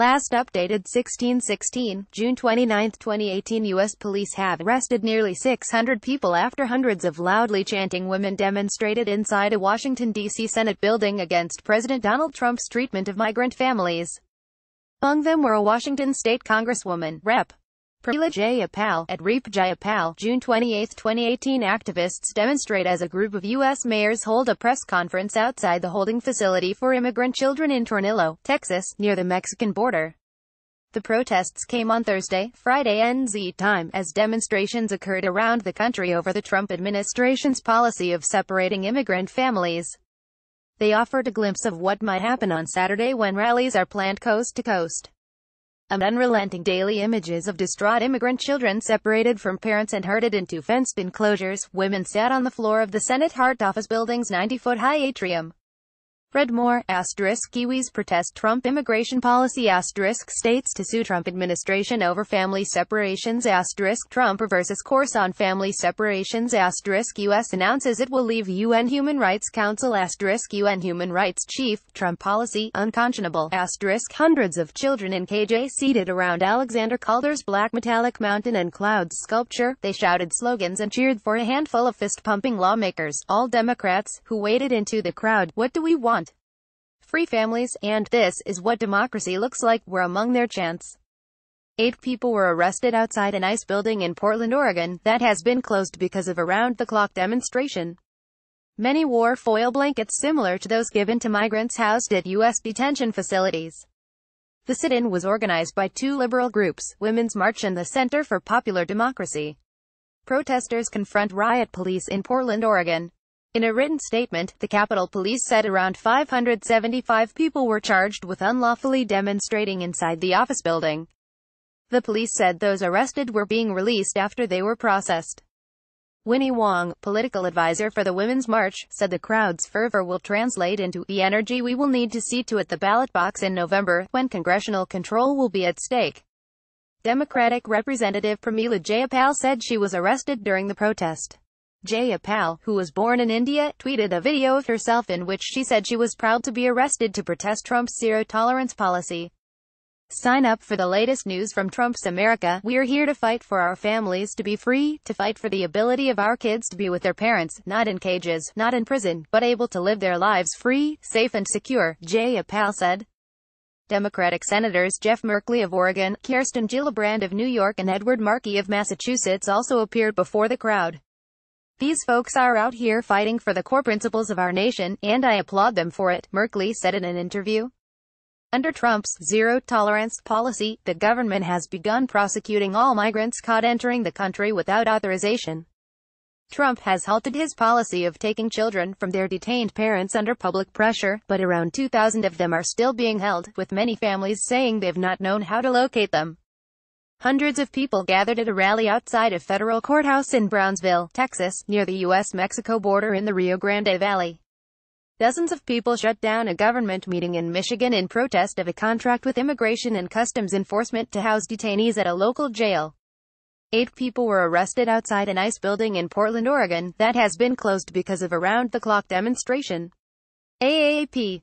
Last updated 1616, June 29, 2018 U.S. police have arrested nearly 600 people after hundreds of loudly chanting women demonstrated inside a Washington, D.C. Senate building against President Donald Trump's treatment of migrant families. Among them were a Washington state congresswoman, Rep. Pramila Jayapal, at REP Jayapal, June 28, 2018 Activists demonstrate as a group of U.S. mayors hold a press conference outside the holding facility for immigrant children in Tornillo, Texas, near the Mexican border. The protests came on Thursday, Friday NZ time, as demonstrations occurred around the country over the Trump administration's policy of separating immigrant families. They offered a glimpse of what might happen on Saturday when rallies are planned coast to coast and unrelenting daily images of distraught immigrant children separated from parents and herded into fenced enclosures, women sat on the floor of the Senate Hart Office building's 90-foot-high atrium. Read more, asterisk Kiwis protest Trump immigration policy asterisk states to sue Trump administration over family separations asterisk Trump reverses course on family separations asterisk U.S. announces it will leave UN Human Rights Council asterisk UN Human Rights Chief, Trump policy, unconscionable asterisk hundreds of children in KJ seated around Alexander Calder's black metallic mountain and clouds sculpture, they shouted slogans and cheered for a handful of fist-pumping lawmakers, all Democrats, who waded into the crowd, what do we want? Free families, and this is what democracy looks like, were among their chants. Eight people were arrested outside an ICE building in Portland, Oregon, that has been closed because of a round-the-clock demonstration. Many wore foil blankets similar to those given to migrants housed at U.S. detention facilities. The sit-in was organized by two liberal groups, Women's March and the Center for Popular Democracy. Protesters confront riot police in Portland, Oregon. In a written statement, the Capitol Police said around 575 people were charged with unlawfully demonstrating inside the office building. The police said those arrested were being released after they were processed. Winnie Wong, political advisor for the Women's March, said the crowd's fervor will translate into the energy we will need to see to at the ballot box in November, when congressional control will be at stake. Democratic Representative Pramila Jayapal said she was arrested during the protest. Jayapal, who was born in India, tweeted a video of herself in which she said she was proud to be arrested to protest Trump's zero-tolerance policy. Sign up for the latest news from Trump's America. We're here to fight for our families to be free, to fight for the ability of our kids to be with their parents, not in cages, not in prison, but able to live their lives free, safe and secure, Jayapal said. Democratic Senators Jeff Merkley of Oregon, Kirsten Gillibrand of New York and Edward Markey of Massachusetts also appeared before the crowd. These folks are out here fighting for the core principles of our nation, and I applaud them for it, Merkley said in an interview. Under Trump's zero-tolerance policy, the government has begun prosecuting all migrants caught entering the country without authorization. Trump has halted his policy of taking children from their detained parents under public pressure, but around 2,000 of them are still being held, with many families saying they've not known how to locate them. Hundreds of people gathered at a rally outside a federal courthouse in Brownsville, Texas, near the U.S.-Mexico border in the Rio Grande Valley. Dozens of people shut down a government meeting in Michigan in protest of a contract with Immigration and Customs Enforcement to house detainees at a local jail. Eight people were arrested outside an ICE building in Portland, Oregon, that has been closed because of a round-the-clock demonstration. AAP